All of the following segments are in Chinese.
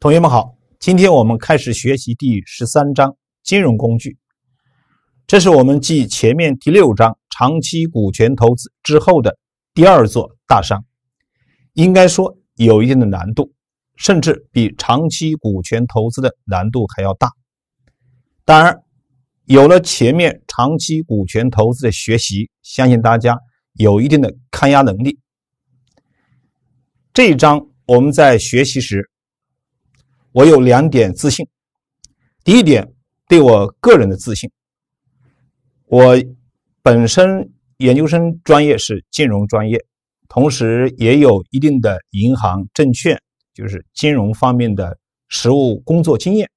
同学们好，今天我们开始学习第十三章金融工具。这是我们继前面第六章长期股权投资之后的第二座大山，应该说有一定的难度，甚至比长期股权投资的难度还要大。当然，有了前面长期股权投资的学习，相信大家有一定的抗压能力。这一章我们在学习时。我有两点自信。第一点，对我个人的自信。我本身研究生专业是金融专业，同时也有一定的银行、证券，就是金融方面的实务工作经验，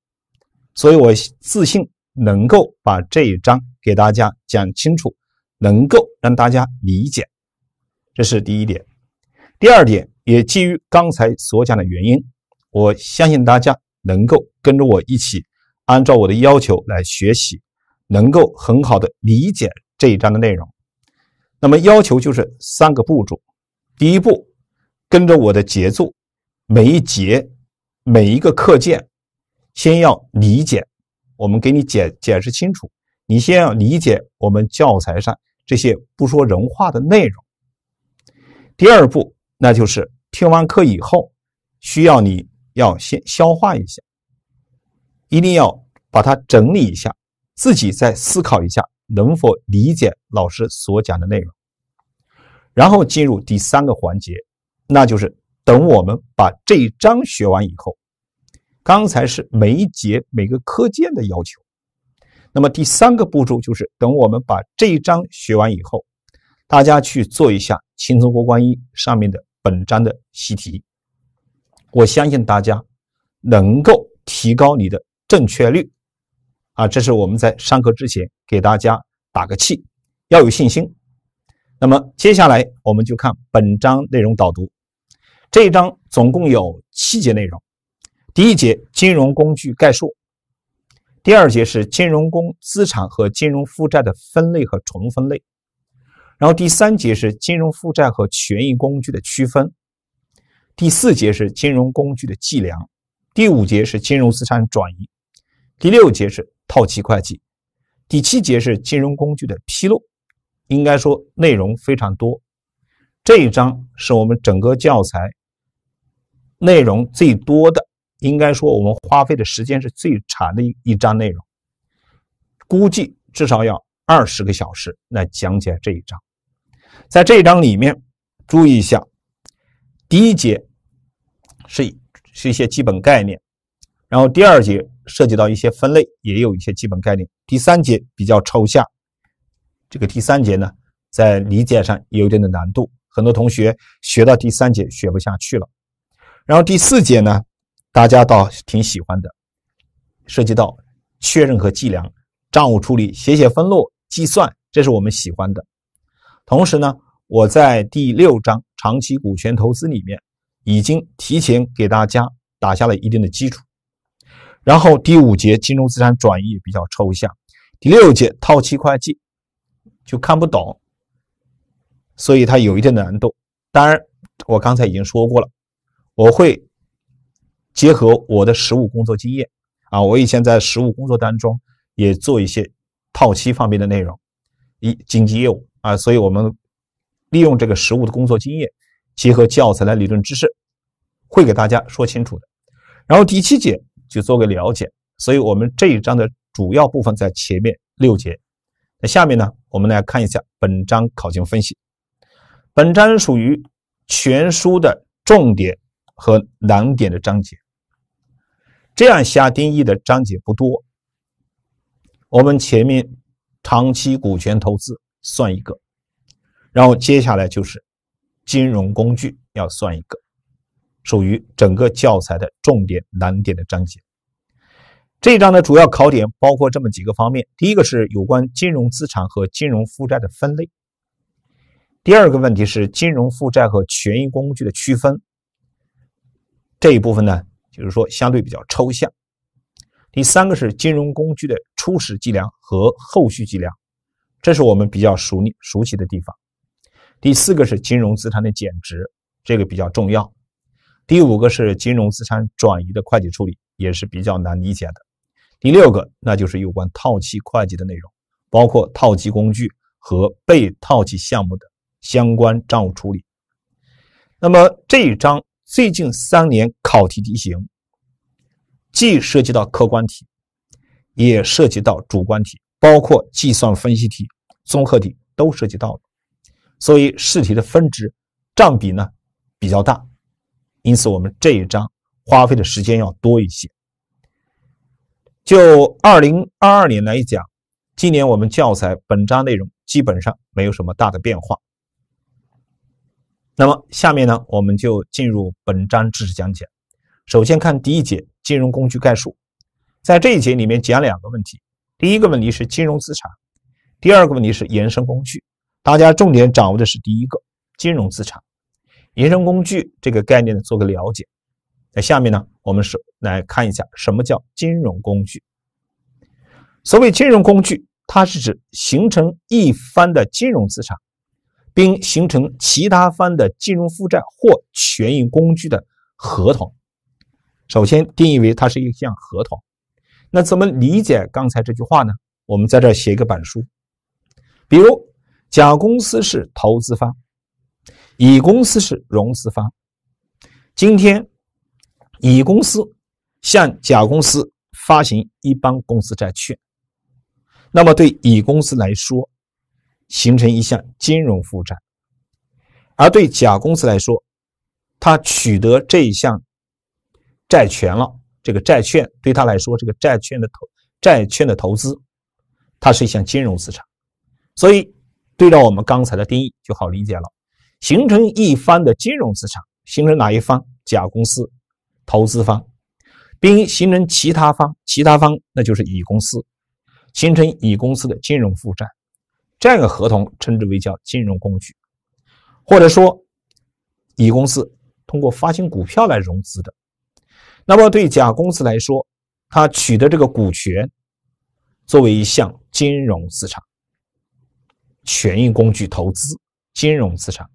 所以我自信能够把这一章给大家讲清楚，能够让大家理解。这是第一点。第二点，也基于刚才所讲的原因。我相信大家能够跟着我一起，按照我的要求来学习，能够很好的理解这一章的内容。那么要求就是三个步骤：第一步，跟着我的节奏，每一节、每一个课件，先要理解，我们给你解解释清楚。你先要理解我们教材上这些不说人话的内容。第二步，那就是听完课以后，需要你。要先消化一下，一定要把它整理一下，自己再思考一下能否理解老师所讲的内容，然后进入第三个环节，那就是等我们把这一章学完以后，刚才是每一节每个课件的要求，那么第三个步骤就是等我们把这一章学完以后，大家去做一下轻松过关一上面的本章的习题。我相信大家能够提高你的正确率啊！这是我们在上课之前给大家打个气，要有信心。那么接下来我们就看本章内容导读。这一章总共有七节内容。第一节金融工具概述，第二节是金融工资产和金融负债的分类和重分类，然后第三节是金融负债和权益工具的区分。第四节是金融工具的计量，第五节是金融资产转移，第六节是套期会计，第七节是金融工具的披露。应该说内容非常多，这一章是我们整个教材内容最多的，应该说我们花费的时间是最长的一一章内容，估计至少要二十个小时来讲解这一章。在这一章里面，注意一下。第一节是是一些基本概念，然后第二节涉及到一些分类，也有一些基本概念。第三节比较抽象，这个第三节呢，在理解上有一定的难度，很多同学学到第三节学不下去了。然后第四节呢，大家倒挺喜欢的，涉及到确认和计量、账务处理、写写分录、计算，这是我们喜欢的。同时呢。我在第六章长期股权投资里面已经提前给大家打下了一定的基础，然后第五节金融资产转移比较抽象，第六节套期会计就看不懂，所以它有一定的难度。当然，我刚才已经说过了，我会结合我的实务工作经验啊，我以前在实务工作当中也做一些套期方面的内容，一经济业务啊，所以我们。利用这个实务的工作经验，结合教材的理论知识，会给大家说清楚的。然后第七节就做个了解，所以我们这一章的主要部分在前面六节。那下面呢，我们来看一下本章考情分析。本章属于全书的重点和难点的章节，这样下定义的章节不多。我们前面长期股权投资算一个。然后接下来就是金融工具要算一个，属于整个教材的重点难点的章节。这一章的主要考点包括这么几个方面：第一个是有关金融资产和金融负债的分类；第二个问题是金融负债和权益工具的区分。这一部分呢，就是说相对比较抽象。第三个是金融工具的初始计量和后续计量，这是我们比较熟熟悉的地方。第四个是金融资产的减值，这个比较重要。第五个是金融资产转移的会计处理，也是比较难理解的。第六个，那就是有关套期会计的内容，包括套期工具和被套期项目的相关账务处理。那么这一章最近三年考题题型，既涉及到客观题，也涉及到主观题，包括计算分析题、综合题都涉及到了，所以试题的分值占比呢比较大，因此我们这一章花费的时间要多一些。就二零二二年来讲，今年我们教材本章内容基本上没有什么大的变化。那么下面呢，我们就进入本章知识讲解。首先看第一节金融工具概述，在这一节里面讲两个问题。第一个问题是金融资产，第二个问题是衍生工具。大家重点掌握的是第一个金融资产，衍生工具这个概念呢做个了解。那下面呢，我们是来看一下什么叫金融工具。所谓金融工具，它是指形成一方的金融资产，并形成其他方的金融负债或权益工具的合同。首先定义为它是一项合同。那怎么理解刚才这句话呢？我们在这写一个板书，比如甲公司是投资方，乙公司是融资方。今天。乙公司向甲公司发行一般公司债券，那么对乙公司来说，形成一项金融负债；而对甲公司来说，他取得这一项债权了，这个债券对他来说，这个债券的投债券的投资，它是一项金融资产。所以，对照我们刚才的定义就好理解了：形成一方的金融资产，形成哪一方？甲公司。投资方，并形成其他方，其他方那就是乙公司，形成乙公司的金融负债，这样一个合同称之为叫金融工具，或者说乙公司通过发行股票来融资的。那么对甲公司来说，他取得这个股权作为一项金融资产，权益工具投资金融资产，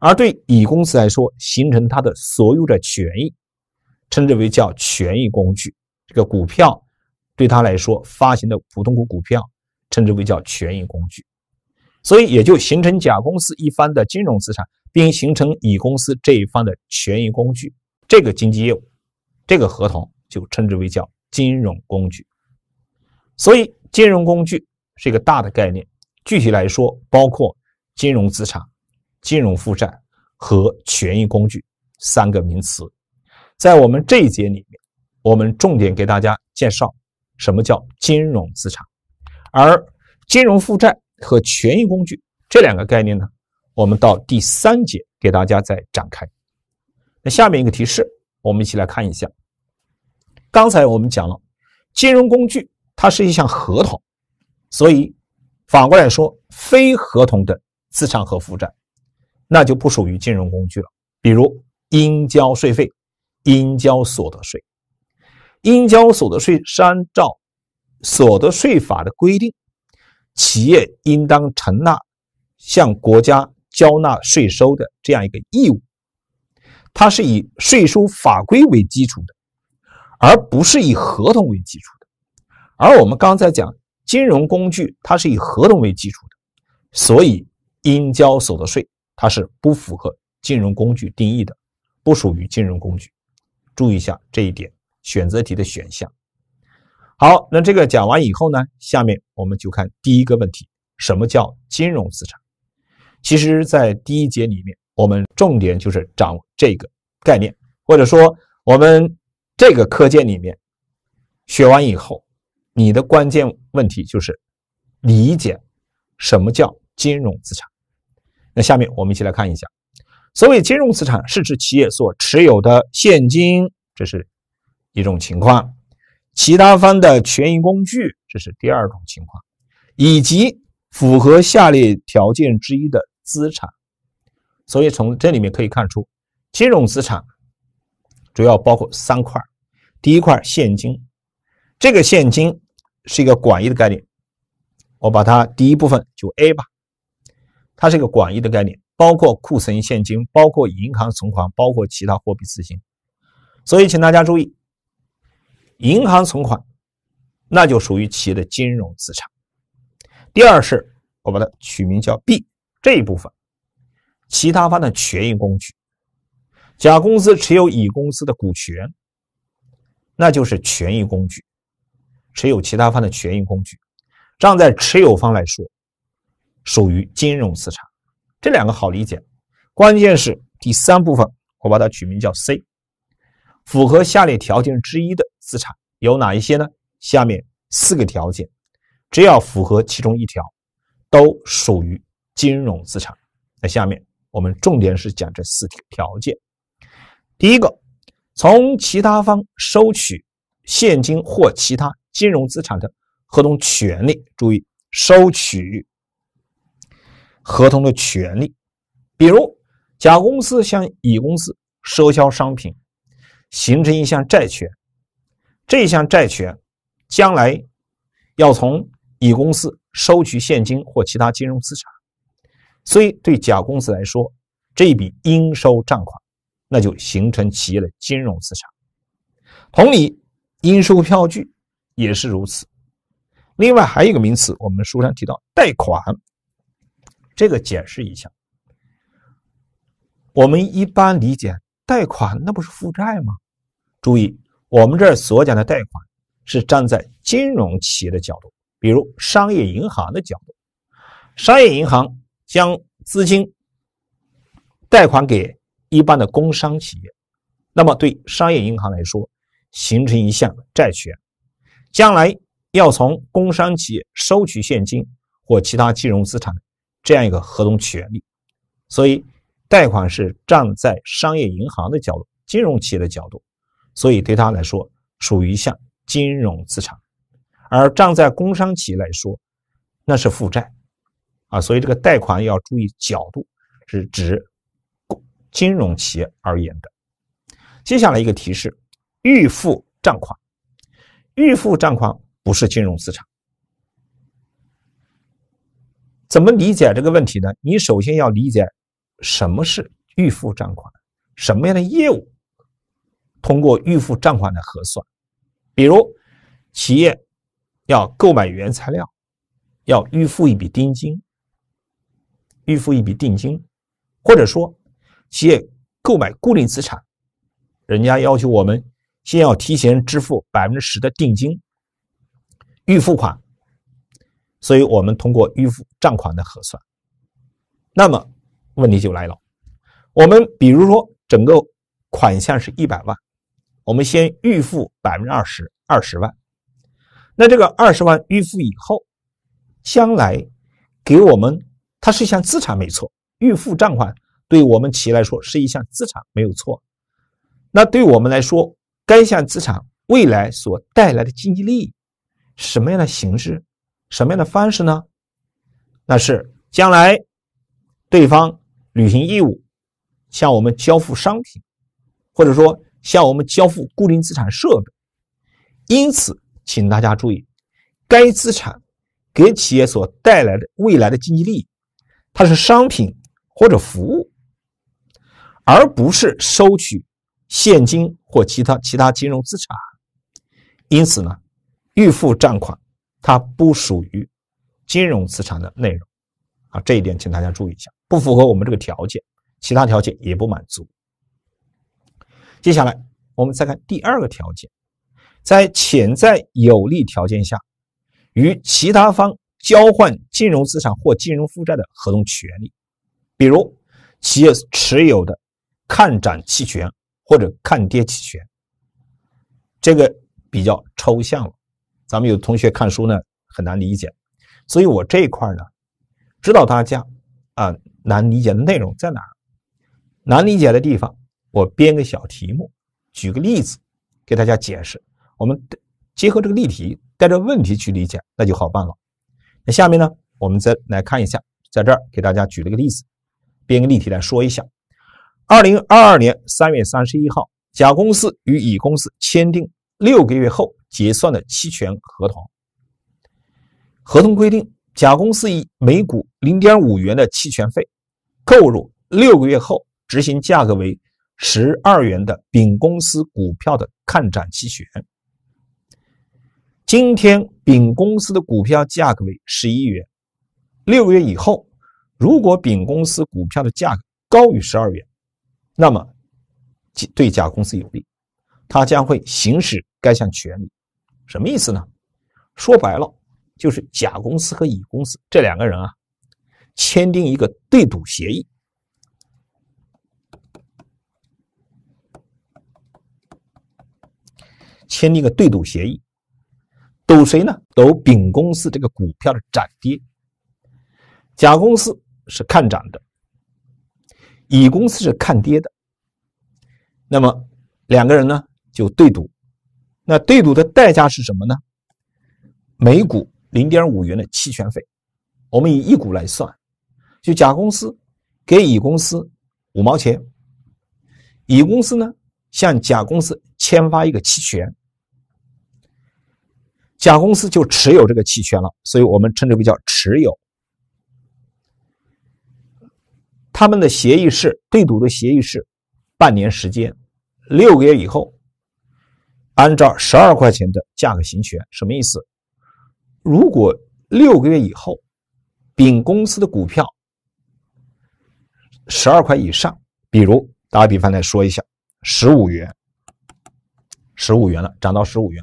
而对乙公司来说，形成它的所有的权益。称之为叫权益工具，这个股票对他来说发行的普通股股票，称之为叫权益工具，所以也就形成甲公司一方的金融资产，并形成乙公司这一方的权益工具，这个经济业务，这个合同就称之为叫金融工具。所以金融工具是一个大的概念，具体来说包括金融资产、金融负债和权益工具三个名词。在我们这一节里面，我们重点给大家介绍什么叫金融资产，而金融负债和权益工具这两个概念呢，我们到第三节给大家再展开。那下面一个提示，我们一起来看一下。刚才我们讲了，金融工具它是一项合同，所以反过来说，非合同的资产和负债，那就不属于金融工具了。比如应交税费。应交所得税，应交所得税是按照所得税法的规定，企业应当承纳向国家交纳税收的这样一个义务，它是以税收法规为基础的，而不是以合同为基础的。而我们刚才讲金融工具，它是以合同为基础的，所以应交所得税它是不符合金融工具定义的，不属于金融工具。注意一下这一点，选择题的选项。好，那这个讲完以后呢，下面我们就看第一个问题：什么叫金融资产？其实，在第一节里面，我们重点就是掌握这个概念，或者说我们这个课件里面学完以后，你的关键问题就是理解什么叫金融资产。那下面我们一起来看一下。所谓金融资产，是指企业所持有的现金，这是一种情况；其他方的权益工具，这是第二种情况，以及符合下列条件之一的资产。所以从这里面可以看出，金融资产主要包括三块：第一块现金，这个现金是一个广义的概念，我把它第一部分就 A 吧，它是一个广义的概念。包括库存现金，包括银行存款，包括其他货币资金。所以，请大家注意，银行存款那就属于企业的金融资产。第二是，我把它取名叫 B 这一部分，其他方的权益工具。甲公司持有乙公司的股权，那就是权益工具；持有其他方的权益工具，站在持有方来说，属于金融资产。这两个好理解，关键是第三部分，我把它取名叫 C，符合下列条件之一的资产有哪一些呢？下面四个条件，只要符合其中一条，都属于金融资产。那下面我们重点是讲这四条条件。第一个，从其他方收取现金或其他金融资产的合同权利。注意，收取合同的权利，比如甲公司向乙公司赊销商品，形成一项债权，这项债权将来要从乙公司收取现金或其他金融资产，所以对甲公司来说，这一笔应收账款。那就形成企业的金融资产。同理，应收票据也是如此。另外还有一个名词，我们书上提到贷款，这个解释一下。我们一般理解贷款，那不是负债吗？注意，我们这儿所讲的贷款是站在金融企业的角度，比如商业银行的角度，商业银行将资金贷款给。一般的工商企业，那么对商业银行来说，形成一项债权，将来要从工商企业收取现金或其他金融资产的这样一个合同权利。所以，贷款是站在商业银行的角度、金融企业的角度，所以对他来说属于一项金融资产；而站在工商企业来说，那是负债啊。所以这个贷款要注意角度，是指。金融企业而言的，接下来一个提示：预付账款。预付账款不是金融资产。怎么理解这个问题呢？你首先要理解什么是预付账款，什么样的业务通过预付账款来核算。比如，企业要购买原材料，要预付一笔定金，预付一笔定金，或者说。企业购买固定资产，人家要求我们先要提前支付百分之十的定金预付款，所以我们通过预付账款的核算。那么问题就来了，我们比如说整个款项是一百万，我们先预付百分之二十，二十万。那这个二十万预付以后，将来给我们它是一项资产，没错，预付账款。对我们企业来说是一项资产，没有错。那对我们来说，该项资产未来所带来的经济利益，什么样的形式，什么样的方式呢？那是将来对方履行义务，向我们交付商品，或者说向我们交付固定资产设备。因此，请大家注意，该资产给企业所带来的未来的经济利益，它是商品或者服务。而不是收取现金或其他其他金融资产，因此呢，预付账款它不属于金融资产的内容啊，这一点请大家注意一下，不符合我们这个条件，其他条件也不满足。接下来我们再看第二个条件，在潜在有利条件下，与其他方交换金融资产或金融负债的合同权利，比如企业持有的。看涨期权或者看跌期权，这个比较抽象了。咱们有同学看书呢很难理解，所以我这一块呢，知道大家啊难理解的内容在哪儿，难理解的地方，我编个小题目，举个例子给大家解释。我们结合这个例题，带着问题去理解，那就好办了。那下面呢，我们再来看一下，在这儿给大家举了个例子，编个例题来说一下。二零二二年三月三十一号，甲公司与乙公司签订六个月后结算的期权合同。合同规定，甲公司以每股零点五元的期权费购入六个月后执行价格为十二元的丙公司股票的看涨期权。今天丙公司的股票价格为十一元，六个月以后，如果丙公司股票的价格高于十二元，那么对甲公司有利，他将会行使该项权利。什么意思呢？说白了，就是甲公司和乙公司这两个人啊，签订一个对赌协议，签订个对赌协议。赌谁呢？赌丙公司这个股票的涨跌。甲公司是看涨的，乙公司是看跌的。那么两个人呢就对赌。那对赌的代价是什么呢？每股零点五元的期权费。我们以一股来算，就甲公司给乙公司五毛钱，乙公司呢向甲公司签发一个期权。甲公司就持有这个期权了，所以我们称之为叫持有。他们的协议是对赌的协议是半年时间，六个月以后，按照十二块钱的价格行权。什么意思？如果六个月以后，丙公司的股票十二块以上，比如打个比方来说一下，十五元，十五元了，涨到十五元。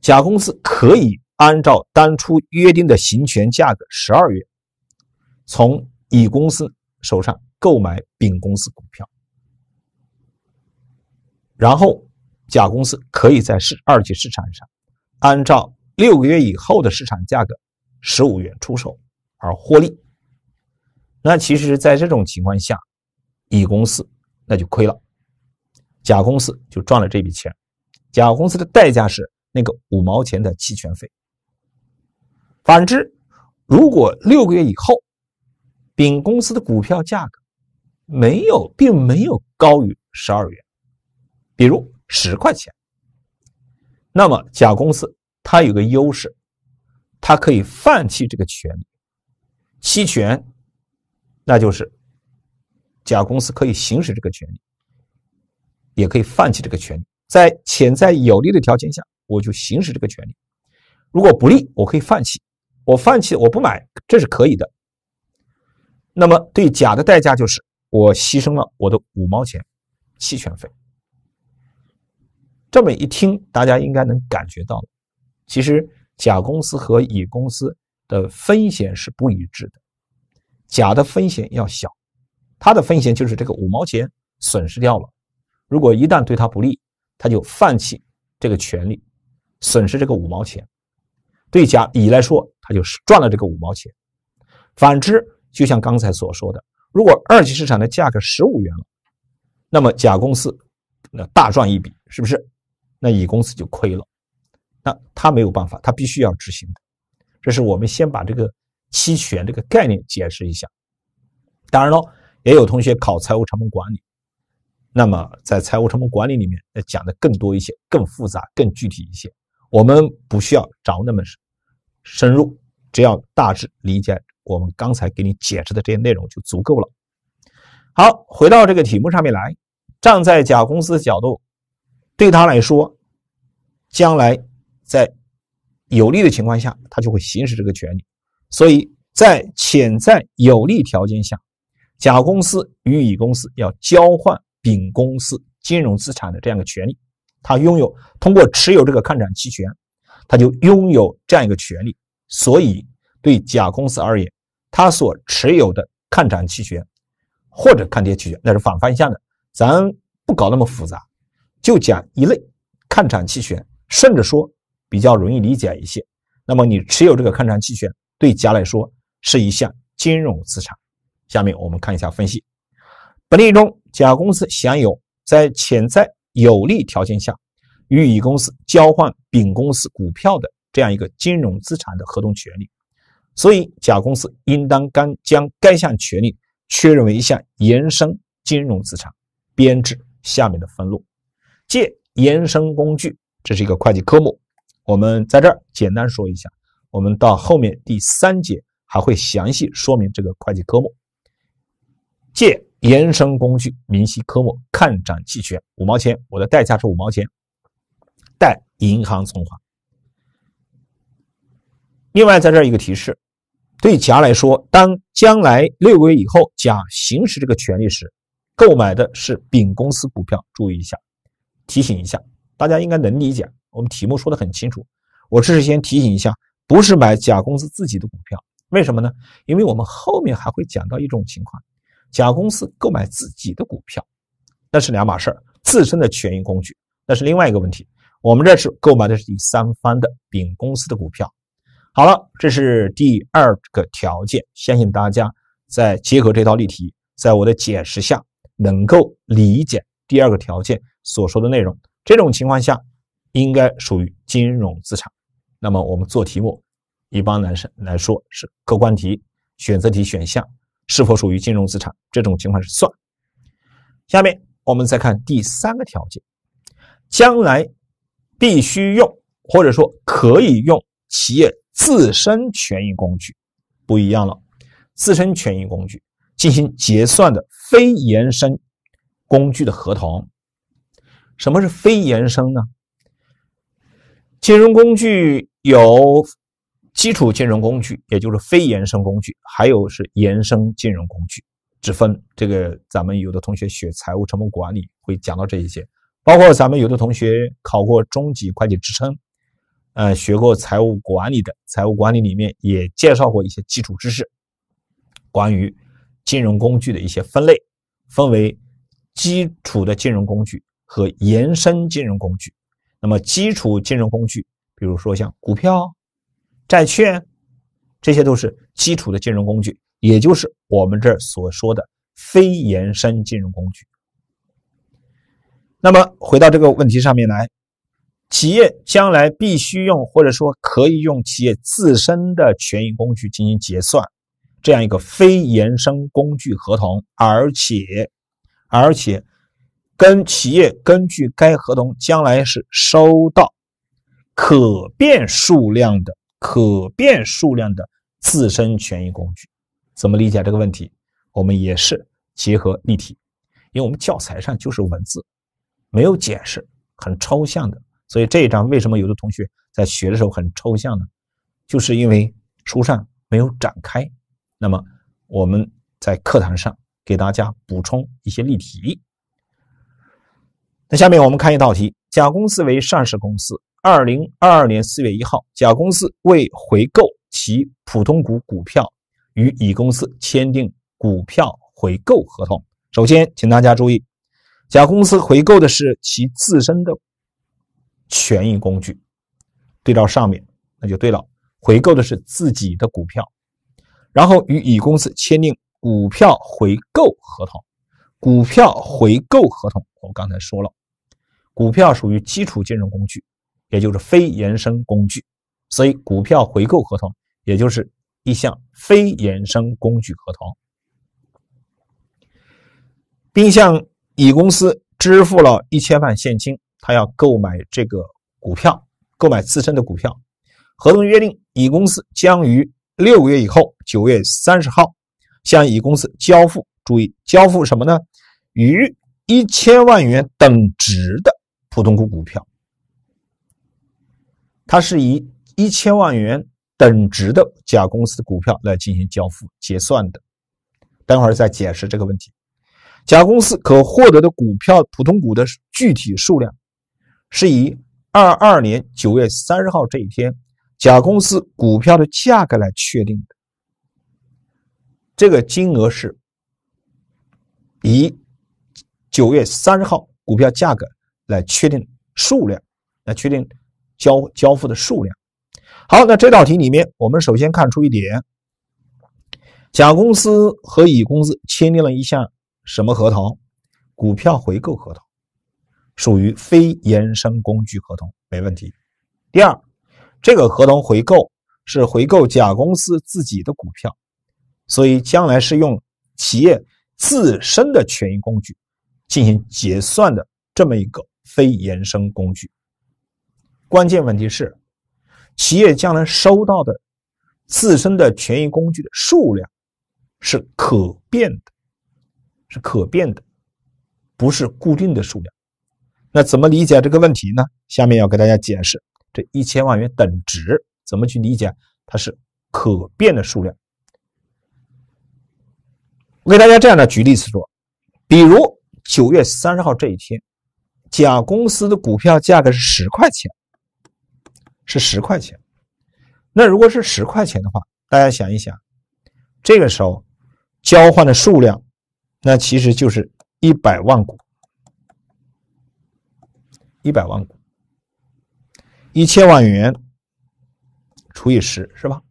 甲公司可以按照当初约定的行权价格十二元，从乙公司手上购买丙公司股票，然后甲公司可以在市二级市场上按照六个月以后的市场价格十五元出售而获利。那其实，在这种情况下，乙公司那就亏了，甲公司就赚了这笔钱。甲公司的代价是。那个五毛钱的期权费。反之，如果六个月以后，丙公司的股票价格没有，并没有高于十二元，比如十块钱，那么甲公司它有个优势，它可以放弃这个权利，期权，那就是甲公司可以行使这个权利，也可以放弃这个权利，在潜在有利的条件下。我就行使这个权利，如果不利，我可以放弃。我放弃，我不买，这是可以的。那么对甲的代价就是我牺牲了我的五毛钱期权费。这么一听，大家应该能感觉到了，其实甲公司和乙公司的风险是不一致的。甲的风险要小，他的风险就是这个五毛钱损失掉了。如果一旦对他不利，他就放弃这个权利。损失这个五毛钱，对甲乙来说，他就是赚了这个五毛钱。反之，就像刚才所说的，如果二级市场的价格十五元了，那么甲公司那大赚一笔，是不是？那乙公司就亏了。那他没有办法，他必须要执行的。这是我们先把这个期权这个概念解释一下。当然了，也有同学考财务成本管理，那么在财务成本管理里面，要讲的更多一些，更复杂、更具体一些。我们不需要掌握那么深入，只要大致理解我们刚才给你解释的这些内容就足够了。好，回到这个题目上面来，站在甲公司的角度，对他来说，将来在有利的情况下，他就会行使这个权利。所以在潜在有利条件下，甲公司与乙公司要交换丙公司金融资产的这样一个权利。他拥有通过持有这个看涨期权，他就拥有这样一个权利。所以对甲公司而言，他所持有的看涨期权或者看跌期权，那是反方向的。咱不搞那么复杂，就讲一类看涨期权，甚至说比较容易理解一些。那么你持有这个看涨期权，对甲来说是一项金融资产。下面我们看一下分析。本例中，甲公司享有在潜在有利条件下，与乙公司交换丙公司股票的这样一个金融资产的合同权利，所以甲公司应当将将该项权利确认为一项衍生金融资产，编制下面的分录。借衍生工具，这是一个会计科目，我们在这儿简单说一下，我们到后面第三节还会详细说明这个会计科目。借衍生工具明细科目看涨期权五毛钱，我的代价是五毛钱，贷银行存款。另外，在这儿一个提示，对甲来说，当将来六个月以后，甲行使这个权利时，购买的是丙公司股票。注意一下，提醒一下，大家应该能理解。我们题目说的很清楚，我这是先提醒一下，不是买甲公司自己的股票。为什么呢？因为我们后面还会讲到一种情况，甲公司购买自己的股票，那是两码事儿，自身的权益工具那是另外一个问题。我们这是购买的是第三方的丙公司的股票。好了，这是第二个条件，相信大家在结合这道例题，在我的解释下，能够理解第二个条件所说的内容。这种情况下，应该属于金融资产。那么我们做题目，一般来说来说是客观题、选择题选项是否属于金融资产，这种情况是算。下面我们再看第三个条件，将来必须用或者说可以用企业。自身权益工具不一样了，自身权益工具进行结算的非延伸工具的合同。什么是非延伸呢？金融工具有基础金融工具，也就是非延伸工具，还有是延伸金融工具之分。这个咱们有的同学学财务成本管理会讲到这一些，包括咱们有的同学考过中级会计职称。呃，学过财务管理的，财务管理里面也介绍过一些基础知识，关于金融工具的一些分类，分为基础的金融工具和延伸金融工具。那么，基础金融工具，比如说像股票、债券，这些都是基础的金融工具，也就是我们这儿所说的非延伸金融工具。那么，回到这个问题上面来。企业将来必须用，或者说可以用企业自身的权益工具进行结算，这样一个非延伸工具合同，而且，而且，跟企业根据该合同将来是收到可变数量的可变数量的自身权益工具，怎么理解这个问题？我们也是结合例题，因为我们教材上就是文字，没有解释，很抽象的。所以这一章为什么有的同学在学的时候很抽象呢？就是因为书上没有展开。那么我们在课堂上给大家补充一些例题。那下面我们看一道题：甲公司为上市公司，二零二二年四月一号，甲公司为回购其普通股股票，与乙公司签订股票回购合同。首先，请大家注意，甲公司回购的是其自身的。权益工具对照上面，那就对了。回购的是自己的股票，然后与乙公司签订股票回购合同。股票回购合同，我刚才说了，股票属于基础金融工具，也就是非延伸工具，所以股票回购合同也就是一项非延伸工具合同，并向乙公司支付了一千万现金。他要购买这个股票，购买自身的股票。合同约定，乙公司将于六个月以后，九月三十号向乙公司交付。注意，交付什么呢？与一千万元等值的普通股股票。它是以一千万元等值的甲公司的股票来进行交付结算的。等会儿再解释这个问题。甲公司可获得的股票普通股的具体数量。是以二二年九月三十号这一天，甲公司股票的价格来确定的。这个金额是以九月三十号股票价格来确定数量，来确定交交付的数量。好，那这道题里面，我们首先看出一点：甲公司和乙公司签订了一项什么合同？股票回购合同。属于非延伸工具合同，没问题。第二，这个合同回购是回购甲公司自己的股票，所以将来是用企业自身的权益工具进行结算的这么一个非延伸工具。关键问题是，企业将来收到的自身的权益工具的数量是可变的，是可变的，不是固定的数量。那怎么理解这个问题呢？下面要给大家解释这一千万元等值怎么去理解，它是可变的数量。我给大家这样的举例子说，比如九月三十号这一天，甲公司的股票价格是十块钱，是十块钱。那如果是十块钱的话，大家想一想，这个时候交换的数量，那其实就是一百万股。一百万股，一千万元除以十，是吧？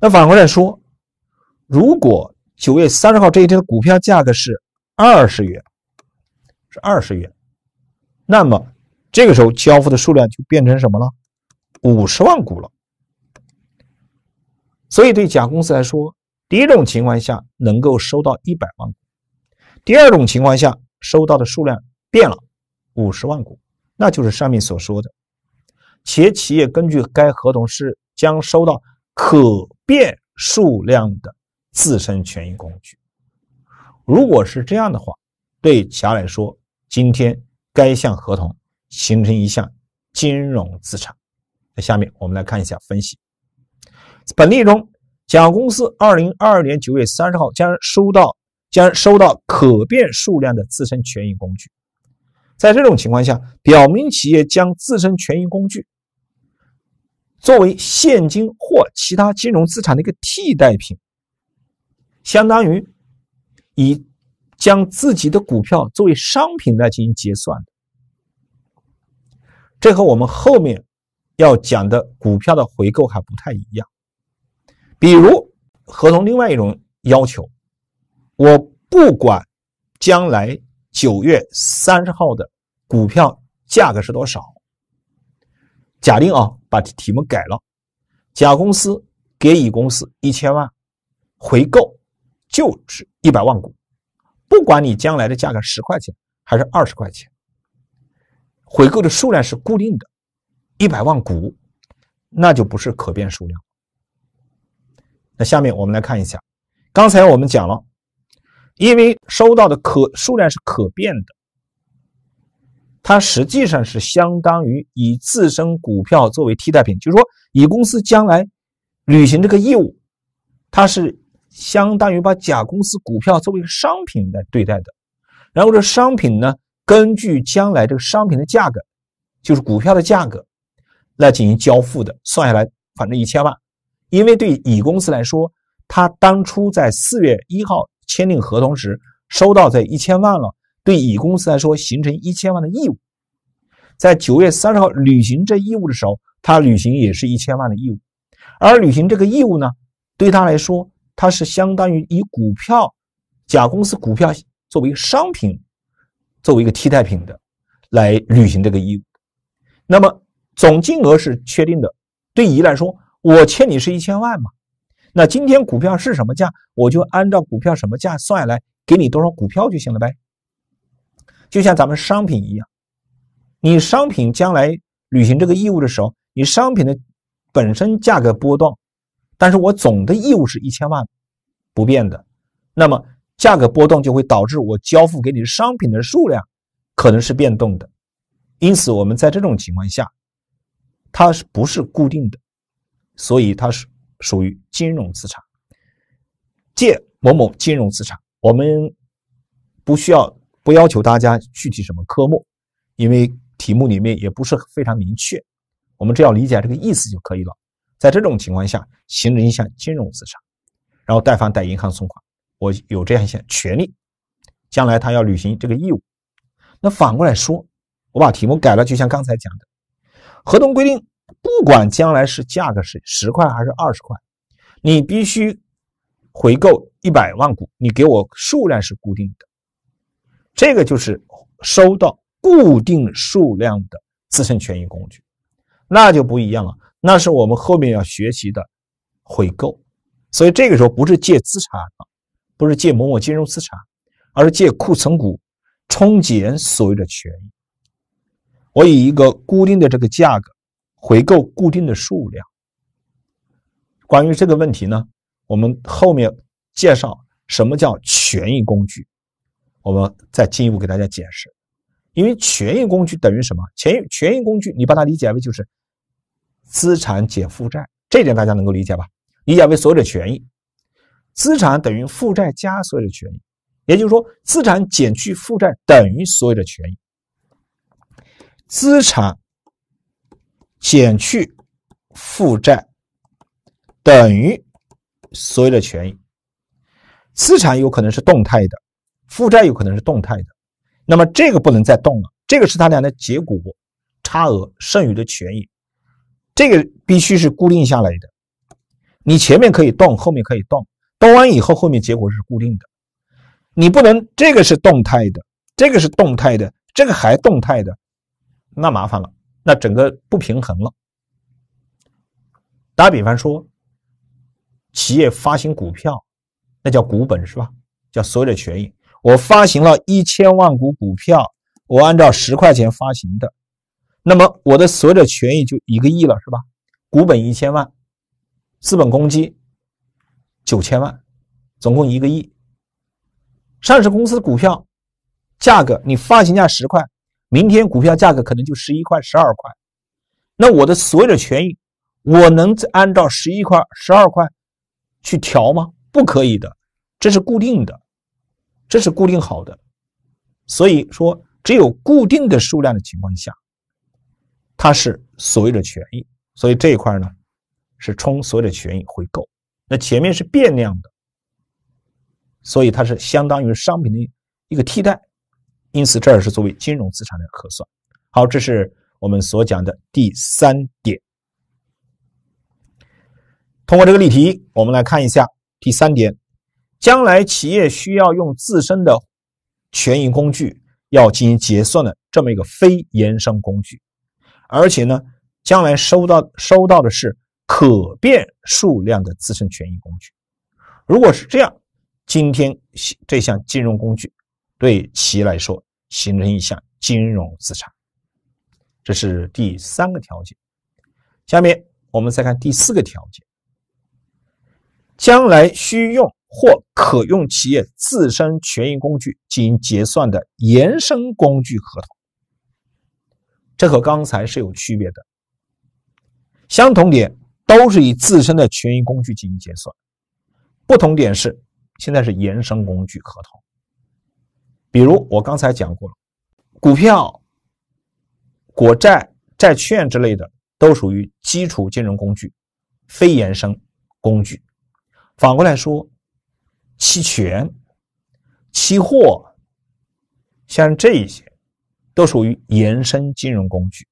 那反过来说，如果九月三十号这一天的股票价格是二十元，是二十元，那么这个时候交付的数量就变成什么了？五十万股了。所以对甲公司来说，第一种情况下能够收到一百万股，第二种情况下收到的数量变了。五十万股，那就是上面所说的，且企业根据该合同是将收到可变数量的自身权益工具。如果是这样的话，对甲来说，今天该项合同形成一项金融资产。那下面我们来看一下分析。本例中，甲公司二零二二年九月三十号将收到将收到可变数量的自身权益工具。在这种情况下，表明企业将自身权益工具作为现金或其他金融资产的一个替代品，相当于以将自己的股票作为商品来进行结算。这和我们后面要讲的股票的回购还不太一样。比如合同另外一种要求，我不管将来。九月三十号的股票价格是多少？假定啊，把题目改了，甲公司给乙公司一千万，回购就是一百万股，不管你将来的价格十块钱还是二十块钱，回购的数量是固定的，一百万股，那就不是可变数量。那下面我们来看一下，刚才我们讲了。因为收到的可数量是可变的，它实际上是相当于以自身股票作为替代品，就是说，乙公司将来履行这个义务，它是相当于把甲公司股票作为商品来对待的。然后这商品呢，根据将来这个商品的价格，就是股票的价格来进行交付的，算下来反正一千万。因为对乙公司来说，他当初在四月一号。签订合同时收到这一千万了，对乙公司来说形成一千万的义务，在九月三十号履行这义务的时候，他履行也是一千万的义务，而履行这个义务呢，对他来说，他是相当于以股票甲公司股票作为商品，作为一个替代品的来履行这个义务。那么总金额是确定的，对乙来说，我欠你是一千万嘛。那今天股票是什么价，我就按照股票什么价算下来，给你多少股票就行了呗。就像咱们商品一样，你商品将来履行这个义务的时候，你商品的本身价格波动，但是我总的义务是一千万不变的，那么价格波动就会导致我交付给你商品的数量可能是变动的。因此，我们在这种情况下，它是不是固定的？所以它是。属于金融资产，借某某金融资产，我们不需要不要求大家具体什么科目，因为题目里面也不是非常明确，我们只要理解这个意思就可以了。在这种情况下，形成一项金融资产，然后贷方贷银行存款，我有这样一项权利，将来他要履行这个义务。那反过来说，我把题目改了，就像刚才讲的，合同规定。不管将来是价格是十块还是二十块，你必须回购一百万股，你给我数量是固定的，这个就是收到固定数量的自身权益工具，那就不一样了，那是我们后面要学习的回购，所以这个时候不是借资产啊，不是借某某金融资产，而是借库存股冲减所有的权益，我以一个固定的这个价格。回购固定的数量。关于这个问题呢，我们后面介绍什么叫权益工具？我们再进一步给大家解释。因为权益工具等于什么？权益权益工具，你把它理解为就是资产减负债，这点大家能够理解吧？理解为所有的权益，资产等于负债加所有的权益，也就是说，资产减去负债等于所有的权益。资产减去负债等于所有的权益。资产有可能是动态的，负债有可能是动态的。那么这个不能再动了，这个是它俩的结果，差额剩余的权益，这个必须是固定下来的。你前面可以动，后面可以动，动完以后后面结果是固定的。你不能这个是动态的，这个是动态的，这个还动态的，那麻烦了，那整个不平衡了。打比方说，企业发行股票，那叫股本是吧？叫所有的权益。我发行了一千万股股票，我按照十块钱发行的，那么我的所有的权益就一个亿了，是吧？股本一千万，资本公积九千万，总共一个亿。上市公司股票价格，你发行价十块，明天股票价格可能就十一块、十二块，那我的所有的权益，我能按照十一块、十二块去调吗？不可以的，这是固定的。这是固定好的，所以说只有固定的数量的情况下，它是所有的权益，所以这一块呢是冲所有的权益回购。那前面是变量的，所以它是相当于商品的一个替代，因此这儿是作为金融资产的核算。好，这是我们所讲的第三点。通过这个例题，我们来看一下第三点。将来企业需要用自身的权益工具要进行结算的这么一个非衍生工具，而且呢，将来收到收到的是可变数量的自身权益工具。如果是这样，今天这项金融工具对企业来说形成一项金融资产，这是第三个条件。下面我们再看第四个条件，将来需用。或可用企业自身权益工具进行结算的延伸工具合同，这和刚才是有区别的。相同点都是以自身的权益工具进行结算，不同点是现在是延伸工具合同。比如我刚才讲过了，股票、国债、债券之类的都属于基础金融工具，非衍生工具。反过来说。期权、期货，像这一些，都属于延伸金融工具。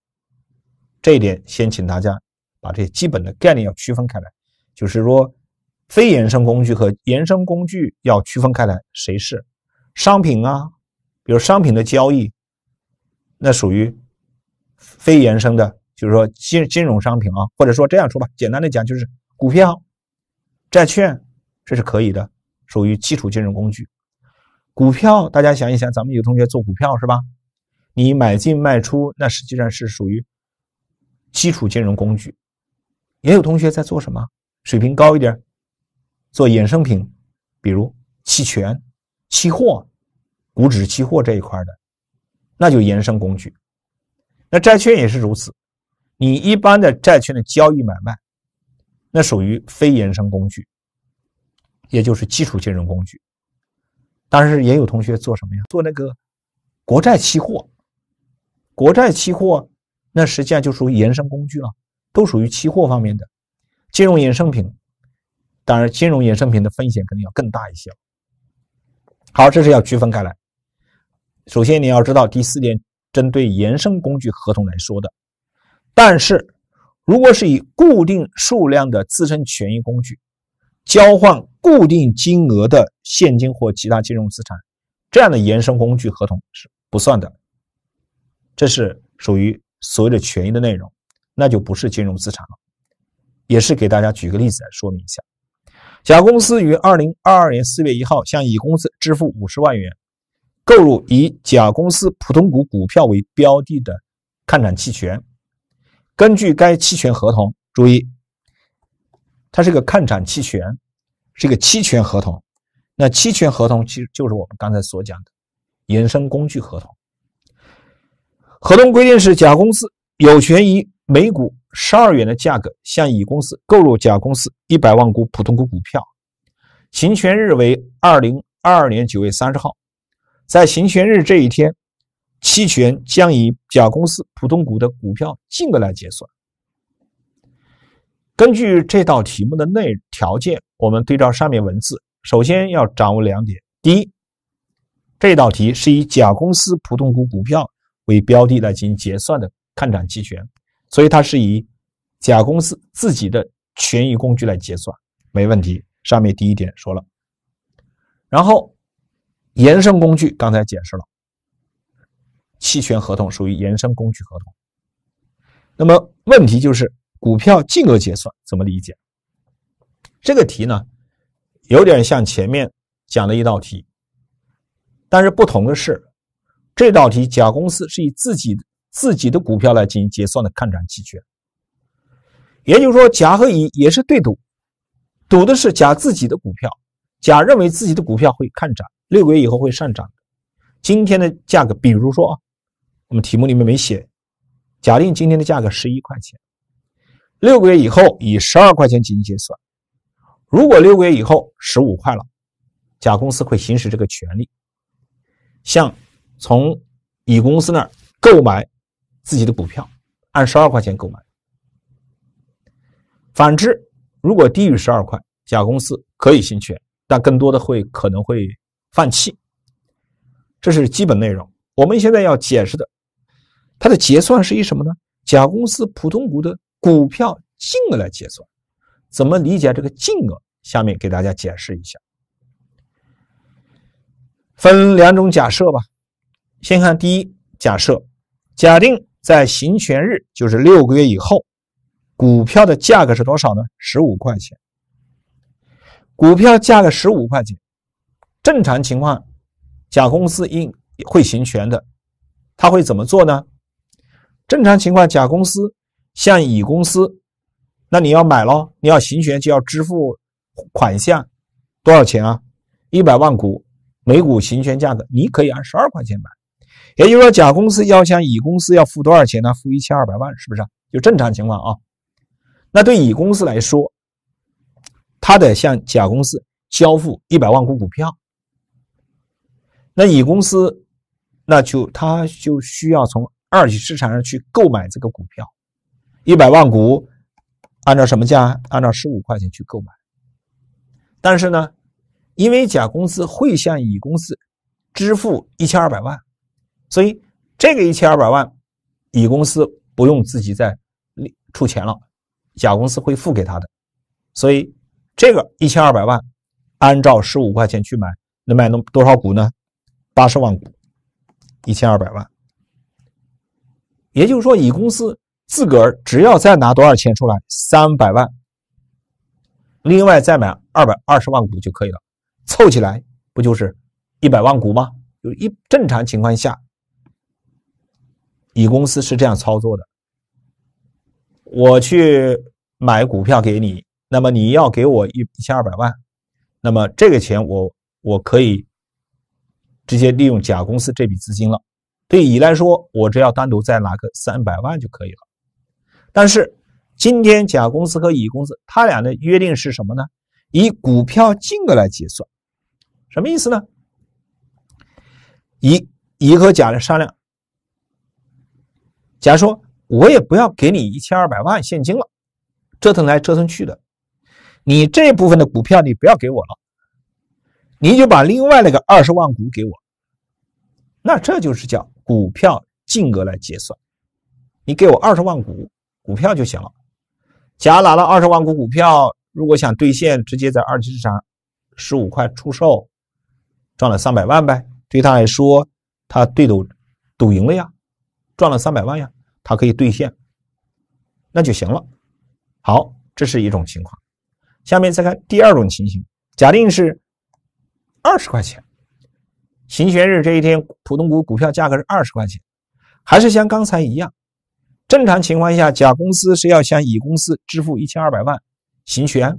这一点，先请大家把这些基本的概念要区分开来。就是说，非延伸工具和延伸工具要区分开来。谁是商品啊？比如商品的交易，那属于非衍生的，就是说金金融商品啊。或者说这样说吧，简单的讲就是股票、债券，这是可以的。属于基础金融工具，股票大家想一想，咱们有同学做股票是吧？你买进卖出，那实际上是属于基础金融工具。也有同学在做什么？水平高一点，做衍生品，比如期权、期货、股指期货这一块的，那就延伸工具。那债券也是如此，你一般的债券的交易买卖，那属于非延伸工具。也就是基础金融工具，但是也有同学做什么呀？做那个国债期货，国债期货那实际上就属于衍生工具了，都属于期货方面的金融衍生品。当然，金融衍生品的风险肯定要更大一些。好，这是要区分开来。首先你要知道第四点，针对衍生工具合同来说的。但是，如果是以固定数量的自身权益工具交换。固定金额的现金或其他金融资产，这样的延伸工具合同是不算的，这是属于所谓的权益的内容，那就不是金融资产了。也是给大家举个例子来说明一下：甲公司于二零二二年四月一号向乙公司支付五十万元，购入以甲公司普通股股票为标的的看涨期权。根据该期权合同，注意，它是个看涨期权。是个期权合同，那期权合同其实就是我们刚才所讲的衍生工具合同。合同规定是甲公司有权以每股十二元的价格向乙公司购入甲公司一百万股普通股股票，行权日为二零二二年九月三十号。在行权日这一天，期权将以甲公司普通股的股票净额来结算。根据这道题目的内条件，我们对照上面文字，首先要掌握两点：第一，这道题是以甲公司普通股股票为标的来进行结算的看涨期权。所以它是以甲公司自己的权益工具来结算，没问题。上面第一点说了，然后延伸工具刚才解释了，期权合同属于延伸工具合同。那么问题就是股票净额结算怎么理解？这个题呢，有点像前面讲的一道题，但是不同的是，这道题甲公司是以自己。自己的股票来进行结算的看涨期权，也就是说，甲和乙也是对赌，赌的是甲自己的股票。甲认为自己的股票会看涨，六个月以后会上涨。今天的价格，比如说啊，我们题目里面没写，假定今天的价格十一块钱，六个月以后以十二块钱进行结算。如果六个月以后十五块了，甲公司会行使这个权利，向从乙公司那儿购买。自己的股票按十二块钱购买，反之，如果低于十二块，甲公司可以行权，但更多的会可能会放弃。这是基本内容。我们现在要解释的，它的结算是以什么呢？甲公司普通股的股票净额来结算，怎么理解这个净额？下面给大家解释一下。分两种假设吧，先看第一假设，假定。在行权日，就是六个月以后，股票的价格是多少呢？十五块钱。股票价格十五块钱，正常情况，甲公司应会行权的，他会怎么做呢？正常情况，甲公司向乙公司，那你要买咯，你要行权就要支付款项，多少钱啊？一百万股，每股行权价格你可以按十二块钱买。也就是说，甲公司要向乙公司要付多少钱呢？付一千二百万，是不是？就正常情况啊。那对乙公司来说，他得向甲公司交付一百万股股票。那乙公司，那就他就需要从二级市场上去购买这个股票，一百万股，按照什么价？按照十五块钱去购买。但是呢，因为甲公司会向乙公司支付一千二百万。所以，这个一千二百万，乙公司不用自己再出钱了，甲公司会付给他的。所以，这个一千二百万，按照十五块钱去买，能买能多少股呢？八十万股，一千二百万。也就是说，乙公司自个儿只要再拿多少钱出来？三百万，另外再买二百二十万股就可以了，凑起来不就是一百万股吗？就一正常情况下。乙公司是这样操作的：我去买股票给你，那么你要给我一一千二百万，那么这个钱我我可以直接利用甲公司这笔资金了。对乙来说，我只要单独再拿个三百万就可以了。但是今天甲公司和乙公司他俩的约定是什么呢？以股票金额来结算，什么意思呢？乙乙和甲的商量。甲说：“我也不要给你一千二百万现金了，折腾来折腾去的，你这部分的股票你不要给我了，你就把另外那个二十万股给我。那这就是叫股票净额来结算，你给我二十万股股票就行了。甲拿了二十万股股票，如果想兑现，直接在二级市场十五块出售，赚了三百万呗。对他来说，他对赌赌赢了呀。”赚了三百万呀，他可以兑现，那就行了。好，这是一种情况。下面再看第二种情形，假定是二十块钱，行权日这一天，普通股股票价格是二十块钱，还是像刚才一样，正常情况下，甲公司是要向乙公司支付一千二百万行权，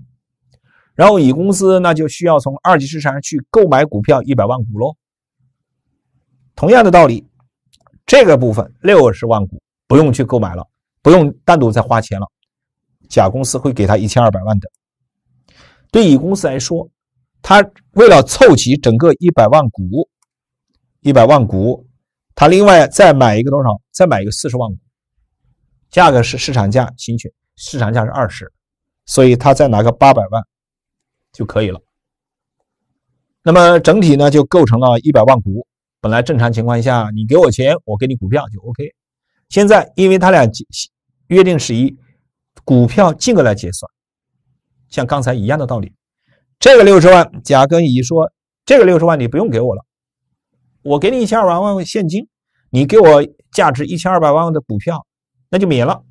然后乙公司那就需要从二级市场上去购买股票一百万股喽。同样的道理，这个部分六十万股不用去购买了，不用单独再花钱了，甲公司会给他一千二百万的。对乙公司来说，他为了凑齐整个一百万股，一百万股，他另外再买一个多少？再买一个四十万股，价格是市场价，行权市场价是二十，所以他再拿个八百万。就可以了。那么整体呢，就构成了一百万股。本来正常情况下，你给我钱，我给你股票就 OK。现在因为他俩约定是以股票金额来结算，像刚才一样的道理。这个六十万，甲跟乙说，这个六十万你不用给我了，我给你一千二百万现金，你给我价值一千二百万的股票，那就免了，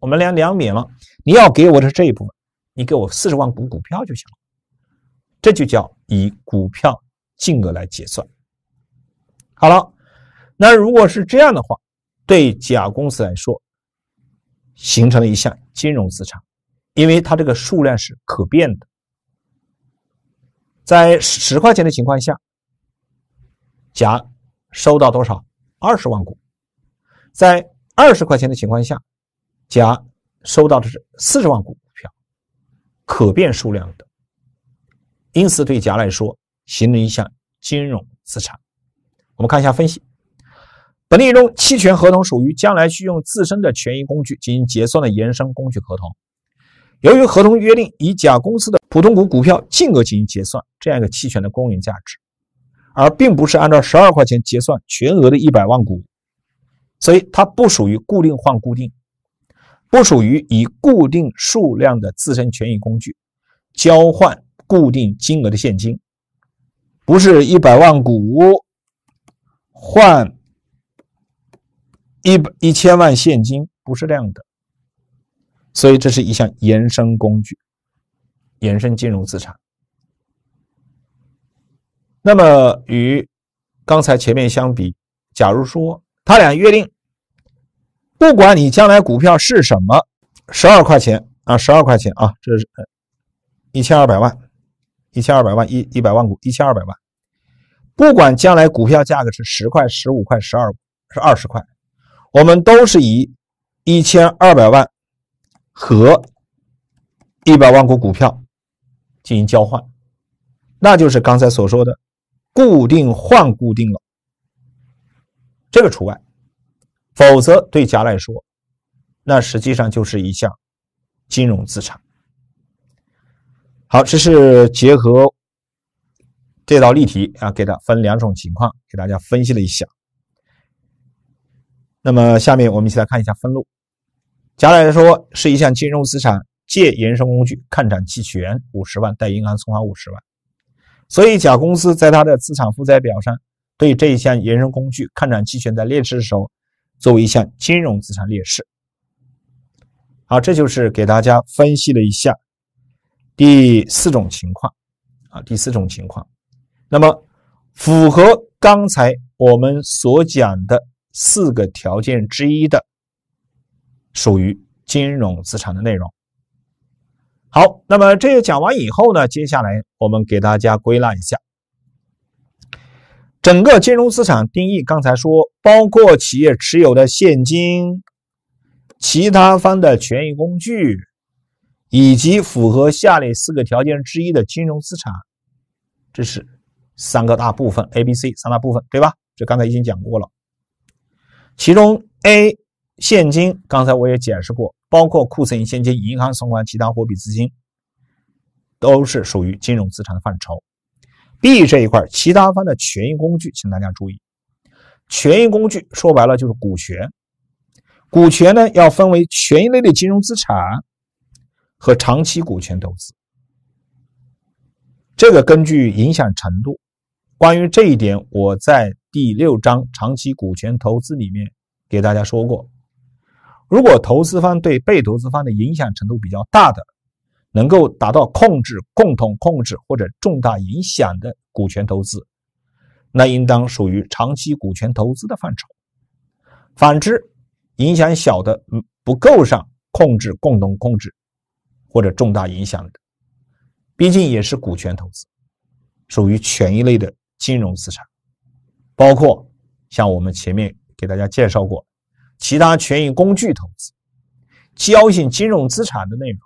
我们俩两免了。你要给我的是这一部分，你给我四十万股股票就行了。这就叫以股票金额来结算。好了，那如果是这样的话，对甲公司来说，形成了一项金融资产，因为它这个数量是可变的。在十块钱的情况下，甲收到多少？二十万股。在二十块钱的情况下，甲收到的是四十万股股票，可变数量的。因此，对甲来说，形成一项金融资产。我们看一下分析。本例中，期权合同属于将来需用自身的权益工具进行结算的衍生工具合同。由于合同约定以甲公司的普通股股票净额进行结算，这样一个期权的公允价值，而并不是按照十二块钱结算全额的一百万股，所以它不属于固定换固定，不属于以固定数量的自身权益工具交换。固定金额的现金，不是一百万股换一百一千万现金，不是这样的。所以这是一项衍生工具，衍生金融资产。那么与刚才前面相比，假如说他俩约定，不管你将来股票是什么，十二块钱啊，十二块钱啊，这是一千二百万。一千二百万一一百万股，一千二百万，不管将来股票价格是十块、十五块、十二是二十块，我们都是以一千二百万和一百万股股票进行交换，那就是刚才所说的固定换固定了，这个除外，否则对甲来说，那实际上就是一项金融资产。好，这是结合这道例题啊，给它分两种情况，给大家分析了一下。那么下面我们一起来看一下分录。甲来说是一项金融资产，借衍生工具看涨期权五十万，贷银行存款五十万。所以甲公司在它的资产负债表上，对这一项衍生工具看涨期权在列示的时候，作为一项金融资产列示。好，这就是给大家分析了一下。第四种情况啊，第四种情况，那么符合刚才我们所讲的四个条件之一的，属于金融资产的内容。好，那么这个讲完以后呢，接下来我们给大家归纳一下，整个金融资产定义。刚才说，包括企业持有的现金、其他方的权益工具。以及符合下列四个条件之一的金融资产，这是三个大部分，A、B、C 三大部分，对吧？这刚才已经讲过了。其中 A 现金，刚才我也解释过，包括库存现金、银行存款、其他货币资金，都是属于金融资产的范畴。B 这一块，其他方的权益工具，请大家注意，权益工具说白了就是股权。股权呢，要分为权益类的金融资产。和长期股权投资，这个根据影响程度，关于这一点，我在第六章长期股权投资里面给大家说过。如果投资方对被投资方的影响程度比较大的，能够达到控制、共同控制或者重大影响的股权投资，那应当属于长期股权投资的范畴。反之，影响小的，不够上控制、共同控制。或者重大影响的，毕竟也是股权投资，属于权益类的金融资产，包括像我们前面给大家介绍过其他权益工具投资、交易性金融资产的内容，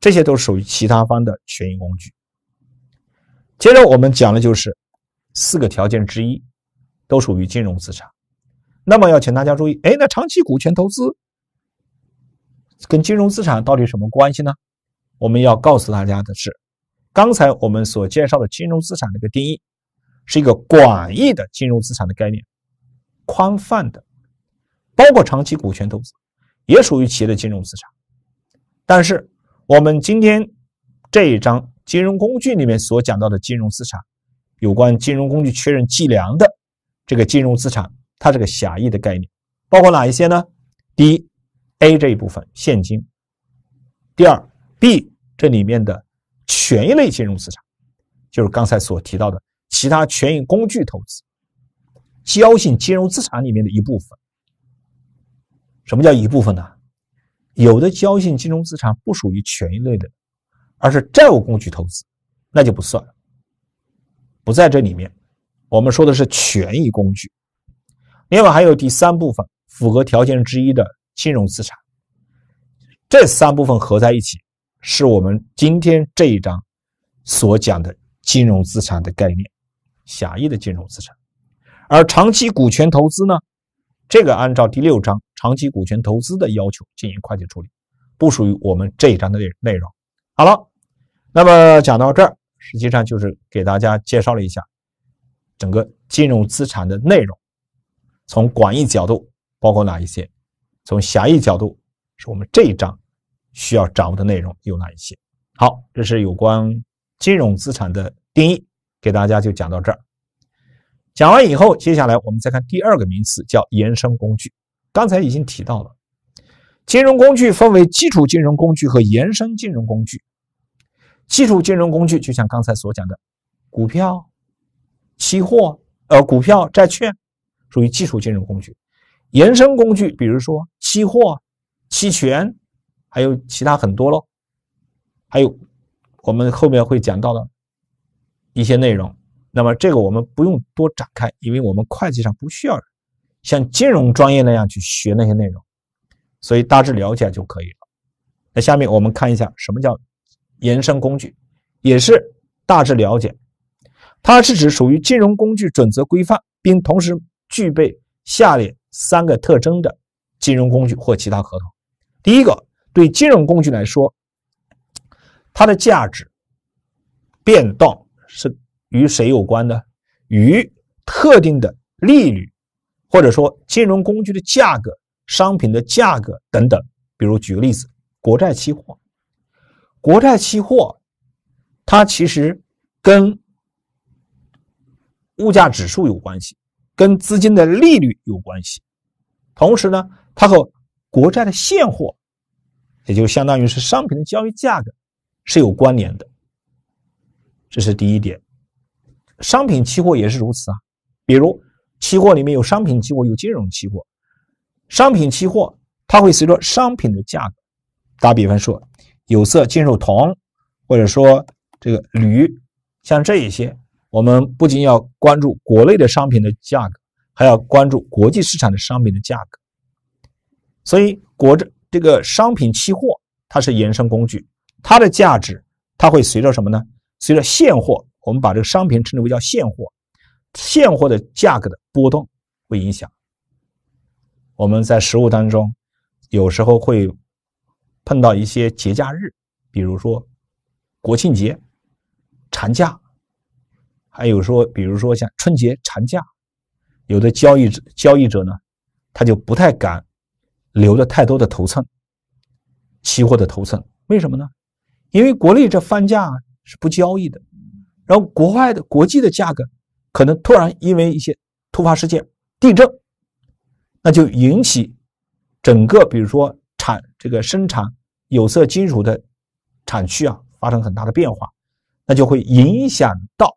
这些都属于其他方的权益工具。接着我们讲的就是四个条件之一，都属于金融资产。那么要请大家注意，哎，那长期股权投资跟金融资产到底什么关系呢？我们要告诉大家的是，刚才我们所介绍的金融资产的一个定义，是一个广义的金融资产的概念，宽泛的，包括长期股权投资，也属于企业的金融资产。但是我们今天这一章金融工具里面所讲到的金融资产，有关金融工具确认计量的这个金融资产，它是个狭义的概念，包括哪一些呢？第一，A 这一部分现金；第二，B。这里面的权益类金融资产，就是刚才所提到的其他权益工具投资、交易性金融资产里面的一部分。什么叫一部分呢？有的交易性金融资产不属于权益类的，而是债务工具投资，那就不算，不在这里面。我们说的是权益工具。另外还有第三部分符合条件之一的金融资产，这三部分合在一起。是我们今天这一章所讲的金融资产的概念，狭义的金融资产。而长期股权投资呢，这个按照第六章长期股权投资的要求进行会计处理，不属于我们这一章的内内容。好了，那么讲到这儿，实际上就是给大家介绍了一下整个金融资产的内容，从广义角度包括哪一些，从狭义角度是我们这一章。需要掌握的内容有哪一些？好，这是有关金融资产的定义，给大家就讲到这儿。讲完以后，接下来我们再看第二个名词，叫衍生工具。刚才已经提到了，金融工具分为基础金融工具和衍生金融工具。基础金融工具就像刚才所讲的，股票、期货、呃，股票、债券，属于基础金融工具。衍生工具，比如说期货、期权。还有其他很多喽，还有我们后面会讲到的一些内容。那么这个我们不用多展开，因为我们会计上不需要像金融专业那样去学那些内容，所以大致了解就可以了。那下面我们看一下什么叫衍生工具，也是大致了解。它是指属于金融工具准则规范，并同时具备下列三个特征的金融工具或其他合同。第一个。对金融工具来说，它的价值变动是与谁有关呢？与特定的利率，或者说金融工具的价格、商品的价格等等。比如举个例子，国债期货，国债期货它其实跟物价指数有关系，跟资金的利率有关系。同时呢，它和国债的现货。也就相当于是商品的交易价格是有关联的，这是第一点。商品期货也是如此啊，比如期货里面有商品期货，有金融期货。商品期货它会随着商品的价格，打比方说有色金属铜，或者说这个铝，像这一些，我们不仅要关注国内的商品的价格，还要关注国际市场的商品的价格。所以国这。这个商品期货它是衍生工具，它的价值它会随着什么呢？随着现货，我们把这个商品称之为叫现货，现货的价格的波动会影响。我们在实物当中有时候会碰到一些节假日，比如说国庆节、长假，还有说比如说像春节长假，有的交易者交易者呢，他就不太敢。留的太多的头寸，期货的头寸，为什么呢？因为国内这放假是不交易的，然后国外的国际的价格可能突然因为一些突发事件，地震，那就引起整个比如说产这个生产有色金属的产区啊发生很大的变化，那就会影响到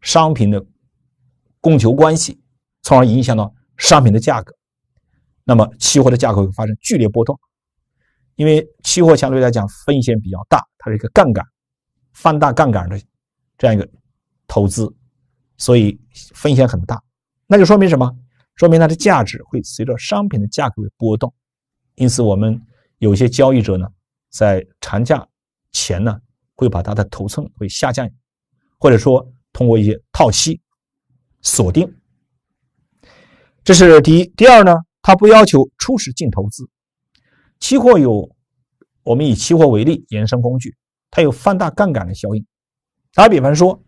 商品的供求关系，从而影响到商品的价格。那么期货的价格会发生剧烈波动，因为期货相对来讲风险比较大，它是一个杠杆，放大杠杆的这样一个投资，所以风险很大。那就说明什么？说明它的价值会随着商品的价格波动。因此，我们有些交易者呢，在长假前呢，会把它的头寸会下降，或者说通过一些套期锁定。这是第一。第二呢，它不要求初始净投资。期货有，我们以期货为例，衍生工具，它有放大杠杆的效应。打比方说，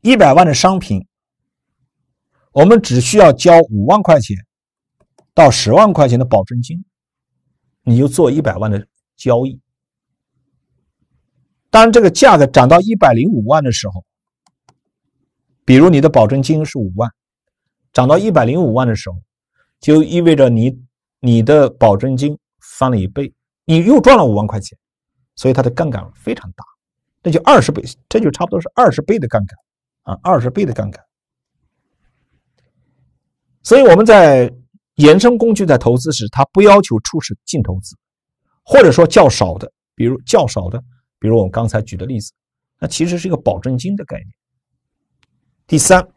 一百万的商品，我们只需要交五万块钱到十万块钱的保证金，你就做一百万的交易。当这个价格涨到一百零五万的时候，比如你的保证金是五万，涨到一百零五万的时候，就意味着你。你的保证金翻了一倍，你又赚了五万块钱，所以它的杠杆非常大，那就二十倍，这就差不多是二十倍的杠杆啊，二十倍的杠杆。所以我们在衍生工具在投资时，它不要求初始净投资，或者说较少的，比如较少的，比如我们刚才举的例子，那其实是一个保证金的概念。第三，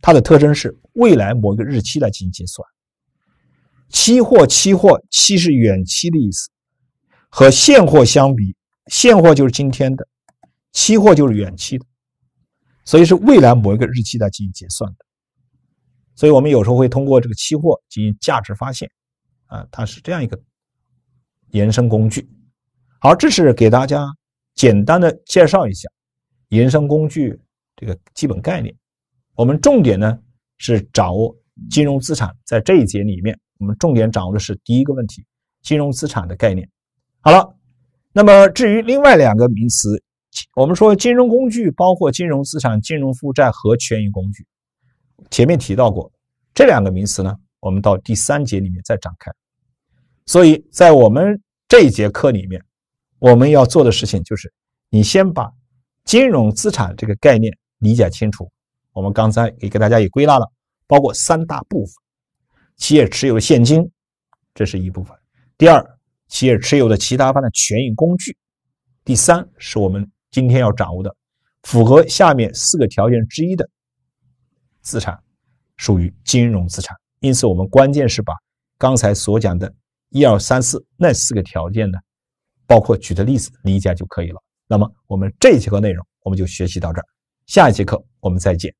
它的特征是未来某一个日期来进行结算。期货，期货，期是远期的意思，和现货相比，现货就是今天的，期货就是远期的，所以是未来某一个日期来进行结算的。所以我们有时候会通过这个期货进行价值发现，啊，它是这样一个延伸工具。好，这是给大家简单的介绍一下延伸工具这个基本概念。我们重点呢是掌握金融资产，在这一节里面。我们重点掌握的是第一个问题，金融资产的概念。好了，那么至于另外两个名词，我们说金融工具包括金融资产、金融负债和权益工具。前面提到过这两个名词呢，我们到第三节里面再展开。所以在我们这一节课里面，我们要做的事情就是，你先把金融资产这个概念理解清楚。我们刚才也给大家也归纳了，包括三大部分。企业持有的现金，这是一部分；第二，企业持有的其他方的权益工具；第三，是我们今天要掌握的符合下面四个条件之一的资产，属于金融资产。因此，我们关键是把刚才所讲的一二三四那四个条件呢，包括举的例子理解就可以了。那么，我们这一节课内容我们就学习到这儿，下一节课我们再见。